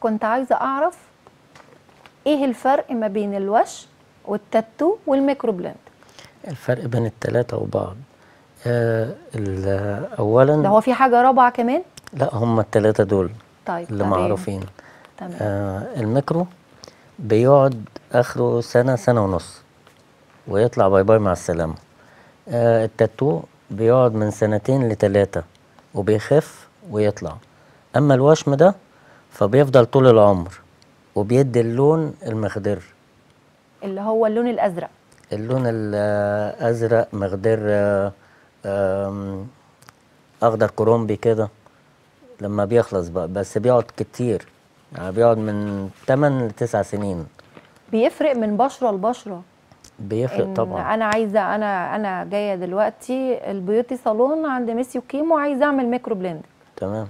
Speaker 1: كنت عايزة أعرف إيه الفرق ما بين الوشم والتاتو وال microblading
Speaker 4: الفرق بين الثلاثة وبعض. آه، أولا
Speaker 1: ده هو في حاجة رابعة كمان؟
Speaker 4: لا هم الثلاثة دول
Speaker 1: طيب
Speaker 4: اللي
Speaker 1: تمام.
Speaker 4: معروفين.
Speaker 1: تمام.
Speaker 4: آه الميكرو بيقعد آخره سنة سنة ونص ويطلع bye bye مع السلامة. آه التاتو بيقعد من سنتين لتلاتة وبيخف ويطلع. أما الوشم ده فبيفضل طول العمر وبيدي اللون المخضر.
Speaker 1: اللي هو اللون الأزرق.
Speaker 4: اللون الأزرق مخضر آم، أخضر كرومبي كده لما بيخلص بقى بس بيقعد كتير يعني بيقعد من 8 ل 9 سنين.
Speaker 1: بيفرق من بشرة لبشرة.
Speaker 4: بيفرق
Speaker 1: إن
Speaker 4: طبعا.
Speaker 1: أنا عايزة أنا أنا جاية دلوقتي ال beauty salon عند ميسيو كيمو عايزه أعمل microblading.
Speaker 4: تمام.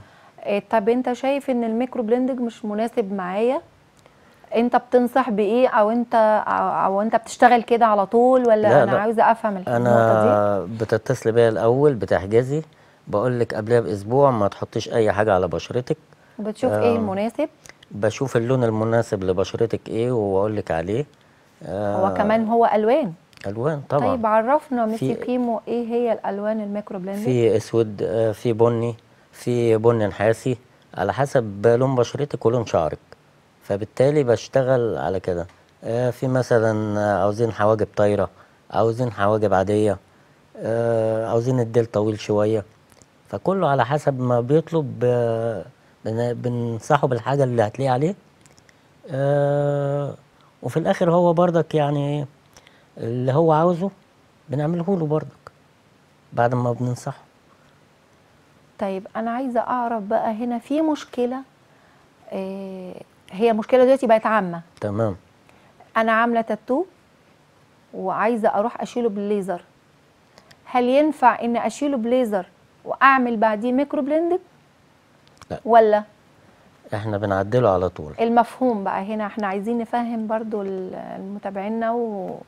Speaker 1: طب انت شايف ان ال microblading مش مناسب معايا؟ انت بتنصح بإيه؟ أو انت أو, انت بتشتغل كده على طول؟ ولا
Speaker 4: لا،
Speaker 1: أنا
Speaker 4: لا.
Speaker 1: عاوزه افهم النقطة دي.
Speaker 4: أنا بتتصل بيا الأول بتحجزي بقول لك قبلها بأسبوع ما تحطيش أي حاجة على بشرتك.
Speaker 1: وبتشوف إيه
Speaker 4: آه.
Speaker 1: المناسب؟
Speaker 4: بشوف اللون المناسب لبشرتك إيه وأقول لك عليه. آه
Speaker 1: هو كمان هو ألوان.
Speaker 4: ألوان طبعا.
Speaker 1: طيب عرفنا ميسيو
Speaker 4: في-
Speaker 1: كيمو إيه هي الألوان ال microblading؟
Speaker 4: في أسود آه، في بني. في بني نحاسي على حسب لون بشرتك ولون شعرك. فبالتالي بشتغل على كده. آه، في مثلا عاوزين حواجب طايرة عاوزين حواجب عادية آه، عاوزين الديل طويل شوية. فكله على حسب ما بيطلب آه، بن- بنصحه بالحاجة اللي هتلاقيه عليه. وفي الآخر هو برضك يعني اللي هو عاوزه بنعمله له برضك بعد ما بننصحه.
Speaker 1: طيب أنا عايزة أعرف بقى هنا في مشكلة إيه هي مشكلة دلوقتي بقت عامة.
Speaker 4: تمام.
Speaker 1: أنا عاملة تاتو وعايزة أروح أشيله بالليزر هل ينفع إن أشيله بليزر وأعمل بعديه microblading
Speaker 4: لا.
Speaker 1: ولا؟
Speaker 4: إحنا بنعدله على طول.
Speaker 1: المفهوم بقى هنا إحنا عايزين نفهم برضو ال- المتابعينا و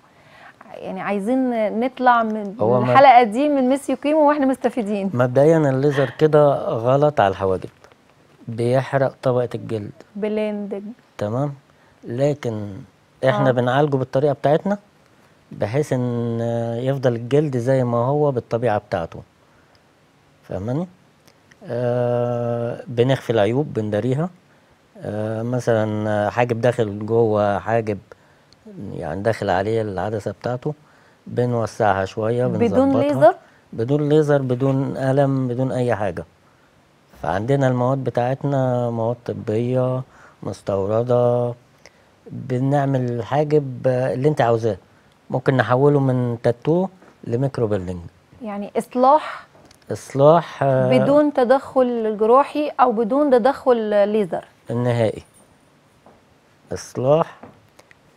Speaker 1: يعني عايزين نطلع من الحلقة دي من ميسيو كيمو وإحنا مستفيدين.
Speaker 4: مبدئيا الليزر كده غلط على الحواجب. بيحرق طبقة الجلد.
Speaker 1: بلندنج
Speaker 4: تمام؟ لكن إحنا
Speaker 1: آه.
Speaker 4: بنعالجه بالطريقة بتاعتنا بحيث إن يفضل الجلد زي ما هو بالطبيعة بتاعته. فاهماني؟ آه بنخفي العيوب بنداريها آه مثلا حاجب داخل جوه حاجب يعني داخل عليه العدسة بتاعته بنوسعها شوية
Speaker 1: بدون. ليزر؟
Speaker 4: بدون ليزر بدون قلم بدون أي حاجة. فعندنا المواد بتاعتنا مواد طبية مستوردة. بنعمل الحاجب اللي انت عاوزاه. ممكن نحوله من تاتو لميكرو بيلدينج
Speaker 1: يعني إصلاح
Speaker 4: إصلاح آه،
Speaker 1: بدون تدخل جراحي أو بدون تدخل ليزر.
Speaker 4: النهائي. إصلاح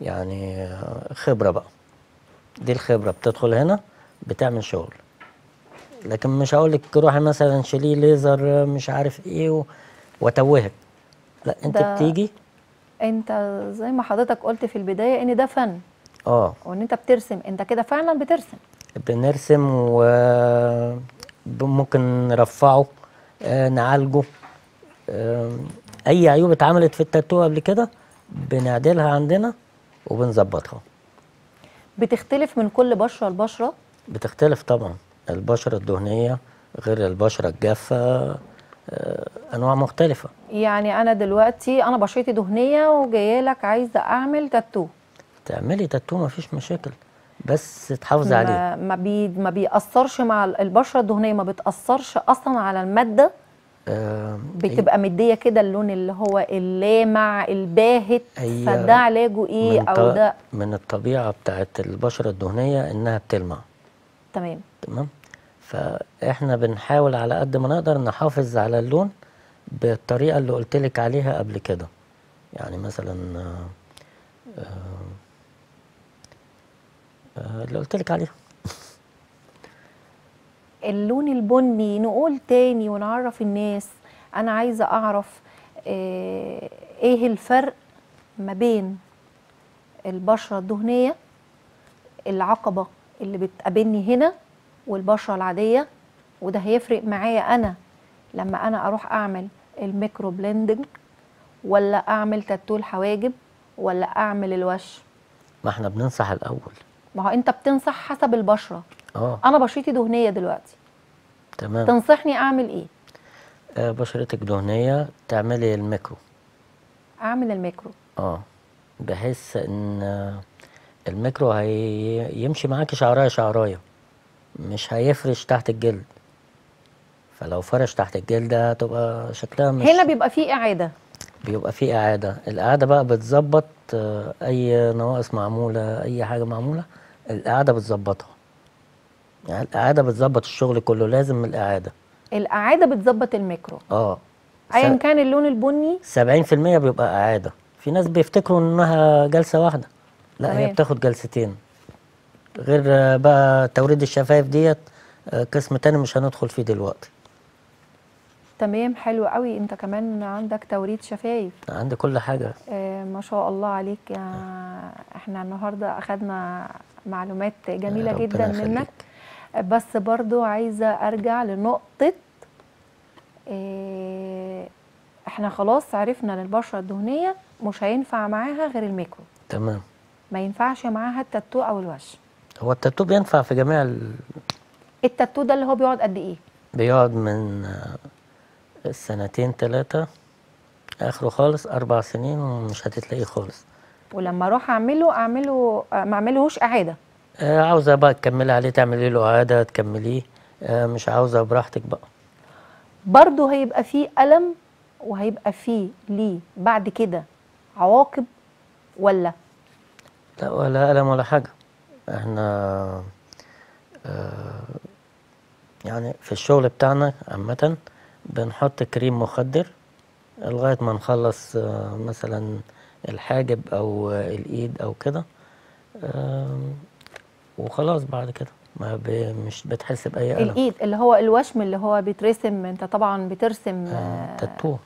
Speaker 4: يعني آه، خبرة بقى. دي الخبرة بتدخل هنا بتعمل شغل. لكن مش هقول لك روحي مثلا شيليه ليزر آه، مش عارف إيه و- واتوهك لا
Speaker 1: أنت
Speaker 4: بتيجي.
Speaker 1: أنت زي ما حضرتك قلت في البداية إن ده فن.
Speaker 4: آه.
Speaker 1: وإن أنت بترسم. أنت كده فعلا بترسم.
Speaker 4: بنرسم و ب- ممكن نرفعه آه، نعالجه. آم، أي عيوب اتعملت في التاتو قبل كده بنعدلها عندنا. وبنظبطها.
Speaker 1: بتختلف من كل بشرة لبشرة؟
Speaker 4: بتختلف طبعا. البشرة الدهنية غير البشرة الجافة آه، أنواع مختلفة.
Speaker 1: يعني أنا دلوقتي أنا بشرتي دهنية وجاية لك عايزة أعمل تاتو.
Speaker 4: تعملي تاتو مفيش مشاكل بس تحافظي عليه.
Speaker 1: ما ما, بي ما بيأثرش مع ال- البشرة الدهنية ما بتأثرش أصلا على
Speaker 4: المادة؟
Speaker 1: بتبقى مدية كده اللون اللي هو اللامع الباهت فده علاجه إيه
Speaker 4: أو
Speaker 1: ده؟
Speaker 4: من الطبيعة بتاعت البشرة الدهنية إنها بتلمع.
Speaker 1: تمام.
Speaker 4: تمام؟ فإحنا بنحاول على قد ما نقدر نحافظ على اللون بالطريقة اللي قلتلك عليها قبل كده. يعني مثلا آه، آه، آه، اللي قلتلك عليها.
Speaker 1: اللون البني نقول تاني ونعرف الناس. أنا عايزة أعرف آه، إيه الفرق ما بين البشرة الدهنية العقبة اللي بتقابلني هنا والبشرة العادية؟ وده هيفرق معايا أنا لما أنا أروح أعمل ال microblading ولا أعمل تاتو الحواجب ولا أعمل الوشم؟
Speaker 4: ما إحنا بننصح الأول.
Speaker 1: ما هو أنت بتنصح حسب البشرة.
Speaker 4: آه.
Speaker 1: أنا بشرتي دهنية دلوقتي.
Speaker 4: تمام.
Speaker 1: تنصحني أعمل إيه؟
Speaker 4: آه، بشرتك دهنية تعملي الميكرو.
Speaker 1: أعمل الميكرو.
Speaker 4: آه. بحيث إن الميكرو هيمشي معاكي شعراية شعراية مش هيفرش تحت الجلد. فلو فرش تحت الجلد هتبقى شكلها مش
Speaker 1: هنا بيبقى فيه إعادة.
Speaker 4: بيبقى فيه إعادة. الإعادة بقى بتظبط آه، أي نواقص معمولة أي حاجة معمولة الإعادة بتظبطها. يعني الإعادة بتظبط الشغل كله لازم الإعادة
Speaker 1: الاعاده بتظبط الميكرو.
Speaker 4: آه.
Speaker 1: ايا كان اللون البني؟
Speaker 4: سبعين في المية بيبقى إعادة في ناس بيفتكروا إنها جلسة واحدة. لا هي
Speaker 1: تمام.
Speaker 4: بتاخد جلستين. غير آه، بقى توريد الشفايف ديت آه، قسم تاني مش هندخل فيه دلوقتي.
Speaker 1: تمام حلو قوي. أنت كمان عندك توريد شفايف.
Speaker 4: عندي كل حاجة.
Speaker 1: آه ما شاء الله عليك يا إحنا النهارده أخدنا معلومات
Speaker 4: جميلة
Speaker 1: جدا. منك. بس برضو عايزة أرجع لنقطة آه إحنا خلاص عرفنا إن البشرة الدهنية مش هينفع معاها غير الميكرو.
Speaker 4: تمام.
Speaker 1: ما ينفعش معاها التاتو أو الوش.
Speaker 4: هو التاتو بينفع في جميع ال...
Speaker 1: التاتو ده اللي هو بيقعد قد إيه؟
Speaker 4: بيقعد من سنتين ثلاثة آخره خالص أربع سنين ومش هتتلاقيه خالص.
Speaker 1: ولما أروح أعمله أعمله آه، ما أعملهوش إعادة.
Speaker 4: آه، عاوزة بقى تكملي عليه تعملي له عادة تكمليه. آه، مش عاوزة براحتك بقى.
Speaker 1: برضه هيبقى فيه ألم وهيبقى فيه ليه بعد كده عواقب ولا؟
Speaker 4: لا ولا ألم ولا حاجة. إحنا آه، يعني في الشغل بتاعنا عامة بنحط كريم مخدر لغاية ما نخلص آه، مثلا الحاجب أو آه، الإيد أو كده. وخلاص بعد كده. ما ب... مش بتحس بأي ألم.
Speaker 1: الإيد اللي هو الوشم اللي هو بيترسم أنت طبعا بترسم
Speaker 4: آه،
Speaker 1: آه،
Speaker 4: تاتو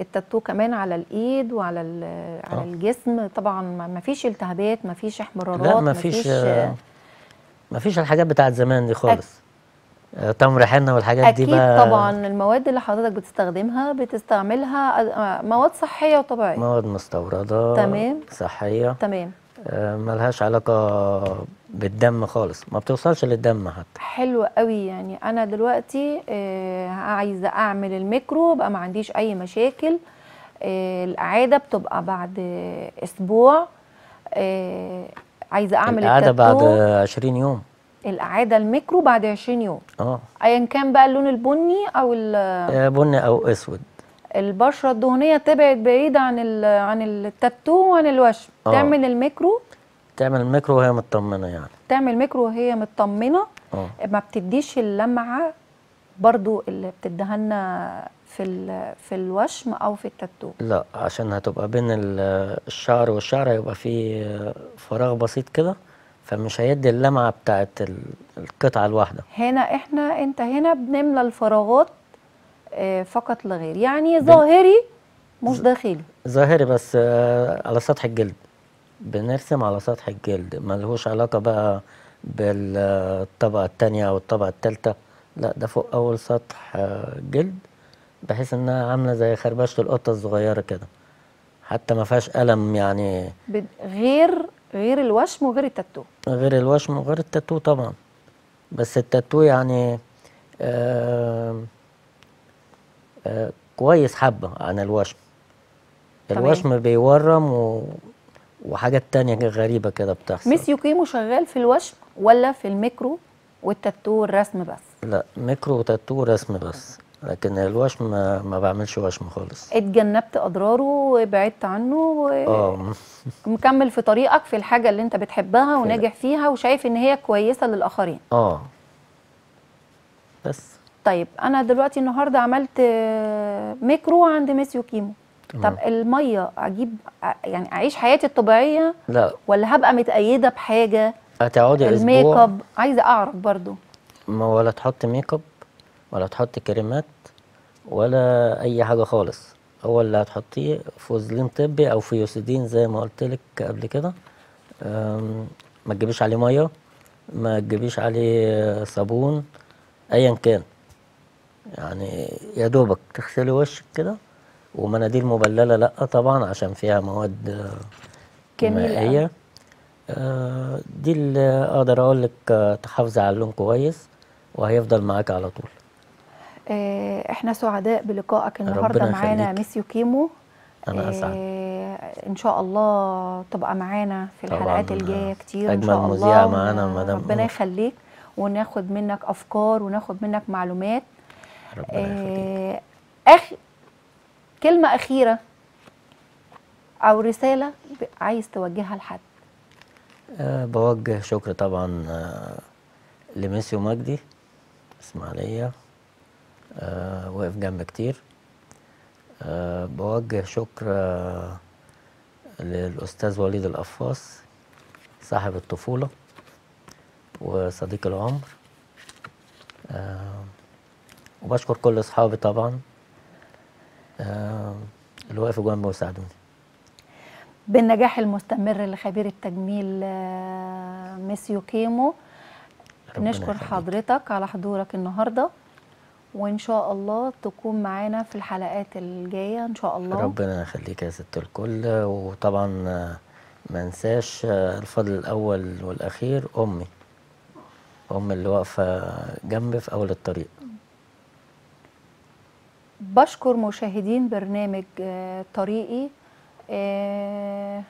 Speaker 1: التاتو كمان على الإيد وعلى ال- على
Speaker 4: آه.
Speaker 1: الجسم. طبعا ما فيش التهابات ما فيش احمرارات
Speaker 4: لا ما فيش
Speaker 1: آه،
Speaker 4: ما فيش الحاجات بتاعت زمان دي خالص. آه، تمر حنة والحاجات دي
Speaker 1: أكيد
Speaker 4: بقى.
Speaker 1: طبعا المواد اللي حضرتك بتستخدمها بتستعملها آه، مواد صحية وطبيعية.
Speaker 4: مواد مستوردة.
Speaker 1: تمام.
Speaker 4: صحية.
Speaker 1: تمام.
Speaker 4: آه، ملهاش علاقة بالدم خالص. ما بتوصلش للدم حتى.
Speaker 1: حلو قوي يعني. أنا دلوقتي آه، عايزة أعمل الميكرو بقى ما عنديش أي مشاكل آه، الاعاده بتبقى بعد أسبوع. آه، عايزة أعمل
Speaker 4: القعدة بعد
Speaker 1: التاتو
Speaker 4: 20 يوم.
Speaker 1: الاعاده الميكرو بعد 20 يوم.
Speaker 4: آه.
Speaker 1: ايا كان بقى اللون البني
Speaker 4: أو بني أو أسود.
Speaker 1: البشرة الدهنية تبعد بعيد عن ال- عن التاتو وعن الوشم. تعمل الميكرو
Speaker 4: تعمل ميكرو وهي مطمنة يعني.
Speaker 1: تعمل ميكرو وهي مطمنة
Speaker 4: آه.
Speaker 1: ما بتديش اللمعة برضو اللي بتدهنا في ال- في الوشم أو في التاتو.
Speaker 4: لا عشان هتبقى بين ال- الشعر والشعر هيبقى في فراغ بسيط كده فمش هيدي اللمعة بتاعت ال- القطعة الواحدة.
Speaker 1: هنا إحنا أنت هنا بنملى الفراغات آه، فقط لا غير يعني ظاهري مش داخلي.
Speaker 4: ظاهري بس آه، على سطح الجلد. بنرسم على سطح الجلد ملهوش علاقة بقى بالطبقة التانية أو الطبقة التالتة لا ده فوق أول سطح آه، جلد بحيث إنها عاملة زي خربشة القطة الصغيرة كده حتى ما فيهاش ألم يعني.
Speaker 1: غير غير الوشم وغير التاتو.
Speaker 4: غير الوشم وغير التاتو طبعا بس التاتو يعني آه آه كويس حبة عن الوشم. الوشم بيورم و... وحاجات تانية غريبة كده بتحصل.
Speaker 1: ميس يوكيمو شغال في الوشم ولا في الميكرو والتاتو والرسم بس؟
Speaker 4: لا ميكرو وتاتو رسم بس لكن الوشم ما, ما بعملش وشم خالص.
Speaker 1: اتجنبت أضراره وبعدت عنه
Speaker 4: آه.
Speaker 1: ومكمل في طريقك في الحاجة اللي انت بتحبها وناجح فيها وشايف ان هي كويسة للآخرين.
Speaker 4: آه. بس.
Speaker 1: طيب أنا دلوقتي النهارده عملت آه، ميكرو عند ميسيو كيمو
Speaker 4: تمام.
Speaker 1: طب المية أجيب يعني أعيش حياتي الطبيعية
Speaker 4: لا.
Speaker 1: ولا هبقى متقيدة بحاجة؟
Speaker 4: هتقعدي
Speaker 1: ال
Speaker 4: make
Speaker 1: أسبوع. up عايزة أعرف برضو.
Speaker 4: ما ولا تحط make up ولا تحط كريمات ولا أي حاجة خالص. هو اللي هتحطيه فازلين طبي أو فيوسيدين زي ما قلت لك قبل كده. ما تجيبيش عليه مية ما تجيبيش عليه صابون ايا كان. يعني يا دوبك تغسلي وشك كده ومناديل مبللة لأ طبعا عشان فيها مواد آه،. كيميائيه آه، دي اللي أقدر أقول لك آه، تحافظي على اللون كويس وهيفضل معاك على طول
Speaker 1: آه، إحنا سعداء بلقائك النهارده معانا. ميسيو كيمو
Speaker 4: أنا أسعد.
Speaker 1: آه، إن شاء الله تبقى معانا في الحلقات الجاية كتير
Speaker 4: إن
Speaker 1: شاء الله
Speaker 4: معانا مدام
Speaker 1: ربنا. يخليك وناخد منك أفكار وناخد منك معلومات
Speaker 4: ربنا يخليك
Speaker 1: آه، أخ... كلمة أخيرة أو رسالة عايز توجهها لحد.
Speaker 4: أه بوجه شكر طبعا آه، لميسيو مجدي إسماعيلية أه وقف جنب كتير. أه بوجه شكر آه، للأستاذ وليد القفاص صاحب الطفولة وصديق العمر. أه وبشكر كل أصحابي طبعا. أه اللي وقفوا جنبي وساعدوني.
Speaker 1: بالنجاح المستمر لخبير التجميل آه، ميسيو كيمو نشكر
Speaker 4: يخليك.
Speaker 1: حضرتك على حضورك النهارده وإن شاء الله تكون معانا في الحلقات الجاية إن شاء الله.
Speaker 4: ربنا يخليك يا ست الكل وطبعا آه، ما انساش آه، الفضل الأول والأخير أمي. أمي اللي واقفة جنبي في أول الطريق.
Speaker 1: بشكر مشاهدين برنامج آه، طريقي آه،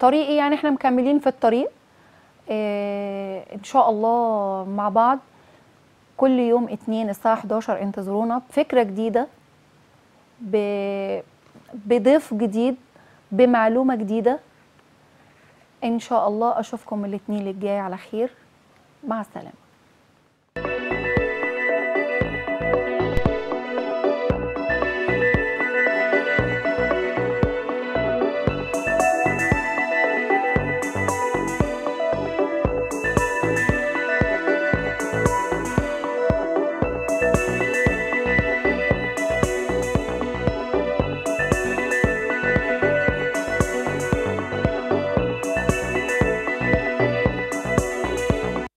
Speaker 1: طريقي يعني إحنا مكملين في الطريق آه، إن شاء الله مع بعض. كل يوم اتنين الساعة 11 انتظرونا. بفكرة جديدة بضيف جديد بمعلومة جديدة. إن شاء الله أشوفكم الاثنين الجاي على خير. مع السلامة.